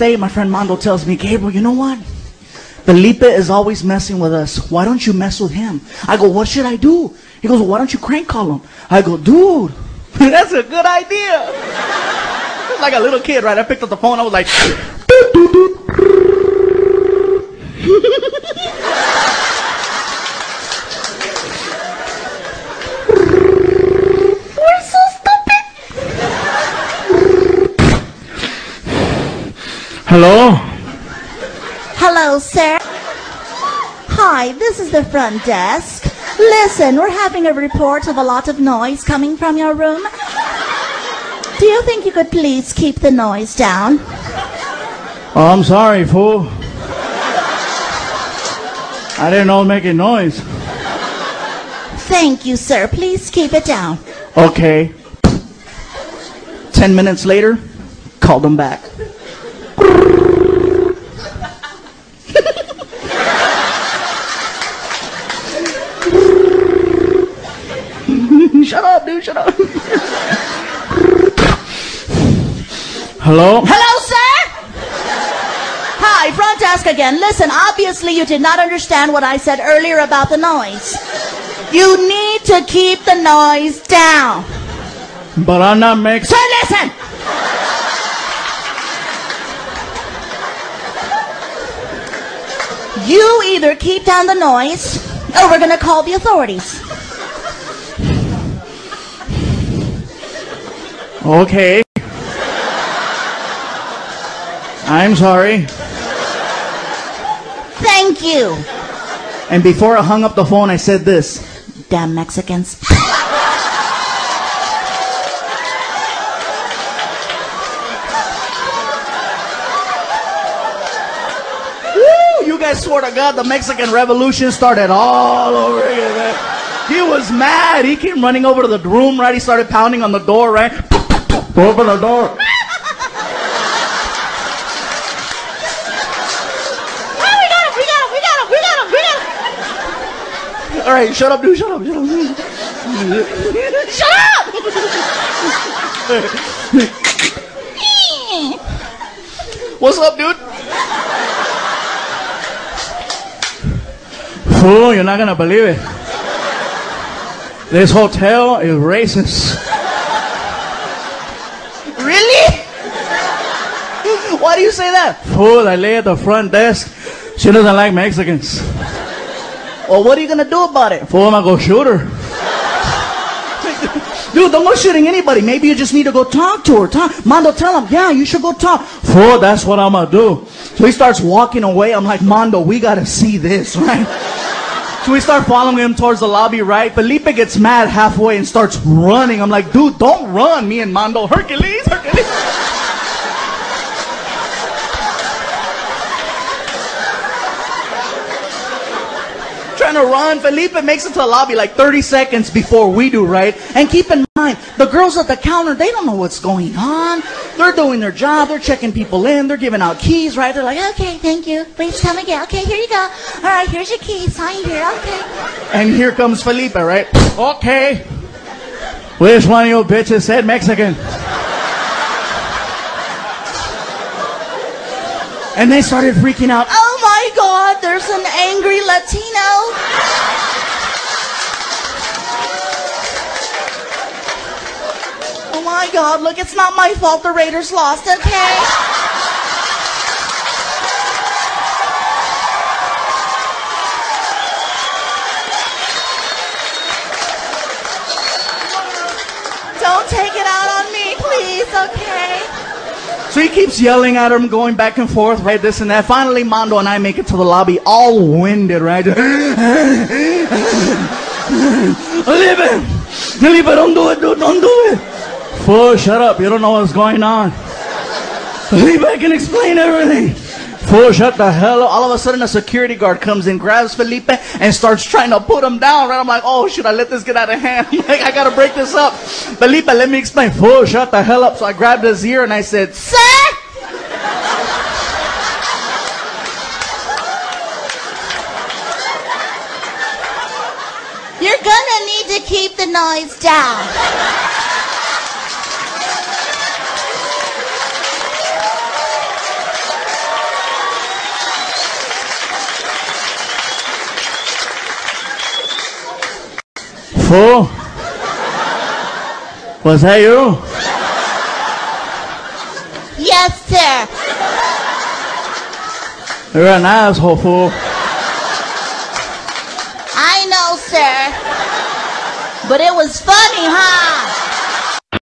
day, my friend Mondo tells me, Gabriel, you know what? Felipe is always messing with us. Why don't you mess with him? I go, what should I do? He goes, why don't you crank call him? I go, dude, that's a good idea. like a little kid, right? I picked up the phone. I was like, Hello? Hello, sir. Hi, this is the front desk. Listen, we're having a report of a lot of noise coming from your room. Do you think you could please keep the noise down? Oh, I'm sorry, fool. I didn't know making noise. Thank you, sir. Please keep it down. Okay. Ten minutes later, called him back. shut up, dude, shut up. Hello? Hello, sir? Hi, front desk again. Listen, obviously you did not understand what I said earlier about the noise. You need to keep the noise down. But I'm not making. So listen! You either keep down the noise or we're gonna call the authorities. Okay. I'm sorry. Thank you. And before I hung up the phone, I said this. Damn Mexicans. Woo! You guys swear to God, the Mexican Revolution started all over again. Man. He was mad. He came running over to the room, right? He started pounding on the door, right? Open the door. We got him, we got him, we got him, we got him, we got him. All right, shut up, dude. Shut up. Shut up. Shut up! What's up, dude? Fool, you're not gonna believe it. This hotel is racist. really? Why do you say that? Fool, I lay at the front desk. She doesn't like Mexicans. Well, what are you gonna do about it? Fool, I'm gonna go shoot her. Dude, don't go shooting anybody. Maybe you just need to go talk to her. Talk. Mondo, tell him, yeah, you should go talk. Fool, that's what I'm gonna do. So he starts walking away. I'm like, Mondo, we gotta see this, right? So we start following him towards the lobby, right? Felipe gets mad halfway and starts running. I'm like, dude, don't run. Me and Mondo, Hercules, Hercules. To run. Felipe makes it to the lobby like 30 seconds before we do, right? And keep in mind, the girls at the counter, they don't know what's going on. They're doing their job. They're checking people in. They're giving out keys, right? They're like, Okay, thank you. Please come again. Okay, here you go. All right, here's your key. Sign here. Okay. and here comes Felipe, right? Okay. Which one of you bitches said Mexican? And they started freaking out. My God, there's an angry Latino. Oh my God, look, it's not my fault the Raiders lost, okay? So he keeps yelling at him, going back and forth, right, this and that. Finally, Mondo and I make it to the lobby, all winded, right? Felipe! Felipe, don't do it, dude, don't do it! Fool, shut up, you don't know what's going on. Felipe, I can explain everything. Fool, shut the hell up. All of a sudden, a security guard comes in, grabs Felipe, and starts trying to put him down, right? I'm like, oh, should I let this get out of hand? I'm like, I gotta break this up. Felipe, let me explain. Fool, shut the hell up. So I grabbed his ear and I said, Sir? You're gonna need to keep the noise down. Fool? Was that you? Yes, sir. You're an asshole, fool. I know, sir. But it was funny, huh?